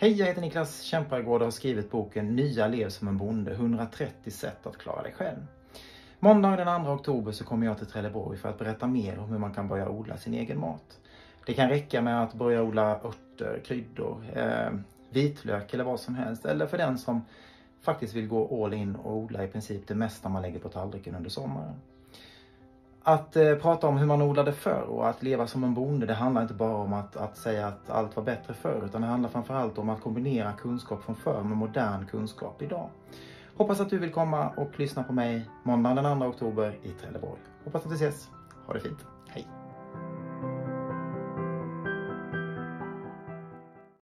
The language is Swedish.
Hej, jag heter Niklas Kämpargård och har skrivit boken Nya lev som en bonde, 130 sätt att klara dig själv. Måndag den 2 oktober så kommer jag till Trelleborg för att berätta mer om hur man kan börja odla sin egen mat. Det kan räcka med att börja odla örter, kryddor, eh, vitlök eller vad som helst. Eller för den som faktiskt vill gå all in och odla i princip det mesta man lägger på tallriken under sommaren. Att eh, prata om hur man odlade förr och att leva som en bonde, det handlar inte bara om att, att säga att allt var bättre förr, utan det handlar framförallt om att kombinera kunskap från förr med modern kunskap idag. Hoppas att du vill komma och lyssna på mig måndagen den 2 oktober i Trelleborg. Hoppas att vi ses. Ha det fint! Hej!